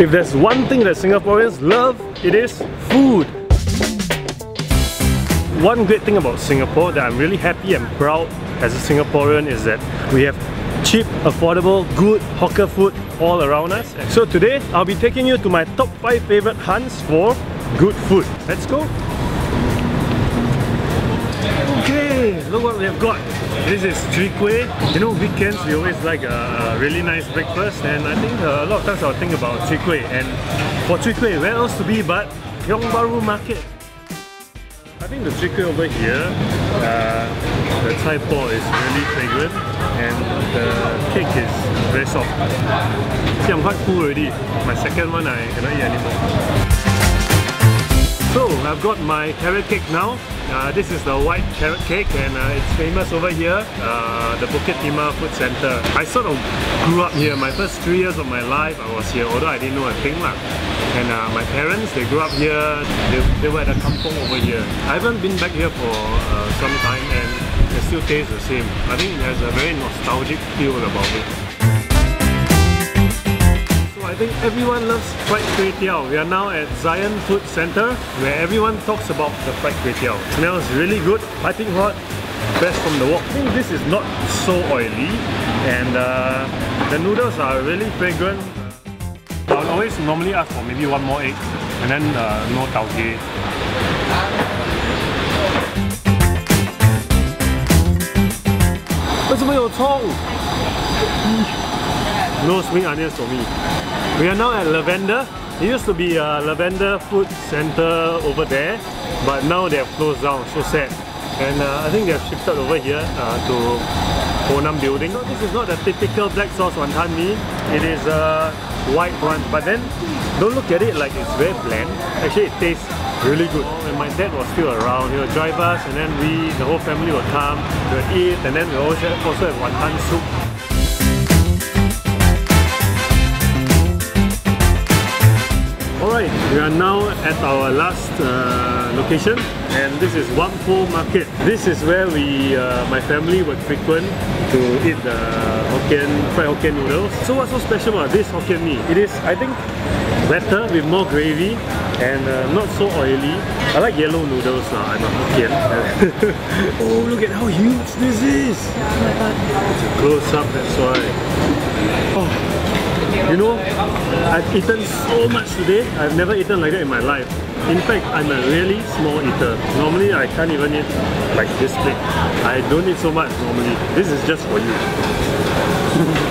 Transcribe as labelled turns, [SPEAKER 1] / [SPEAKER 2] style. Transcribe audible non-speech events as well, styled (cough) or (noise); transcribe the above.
[SPEAKER 1] If there's one thing that Singaporeans love, it is food. One great thing about Singapore that I'm really happy and proud as a Singaporean is that we have cheap, affordable, good hawker food all around us. So today, I'll be taking you to my top 5 favorite hunts for good food. Let's go! Okay, look what we have got. This is Chwee Kueh. You know, weekends we always like a really nice breakfast and I think a lot of times I'll think about Chwee Kueh and for Chwee Kueh, where else to be but Tiong Bahru Market. I think the Chwee Kueh over here, uh, the Chai Po is really fragrant and the cake is very soft. See, I'm quite full already. My second one I cannot eat anymore. I've got my carrot cake now. Uh, this is the white carrot cake and uh, it's famous over here, uh, the Bukit Timah Food Center. I sort of grew up here. My first three years of my life I was here, although I didn't know a thing lah. And uh, my parents, they grew up here, they, they were at a kampong over here. I haven't been back here for uh, some time and it still tastes the same. I think it has a very nostalgic feel about it. I think everyone loves fried kway teow. We are now at Zion Food Center where everyone talks about the fried kway teow. Smells really good, piping hot, best from the wok. I think this is not so oily and uh, the noodles are really fragrant. I would always normally ask for maybe one more egg and then uh, no tauge. No spring onions for me. We are now at Lavender. It used to be a Lavender Food Center over there, but now they have closed down, so sad. And uh, I think they have shifted over here uh, to Honam building. So this is not a typical black sauce wanton mee. It is a white one, but then don't look at it like it's very bland. Actually, it tastes really good. When my dad was still around, he would drive us and then we, the whole family would come, we would eat and then we also also have wanton soup. We are now at our last uh, location and this is Wat Po Market. This is where we, uh, my family would frequent to eat the Hokkien, fried Hokkien noodles. So what's so special about this Hokkien mee? It is, I think, better with more gravy and uh, not so oily. I like yellow noodles now, I'm a Hokkien. (laughs) oh, look at how huge this is! It's a close up, that's why. Know, I've eaten so much today. I've never eaten like that in my life. In fact, I'm a really small eater. Normally, I can't even eat like this big. I don't eat so much normally. This is just for you. (laughs)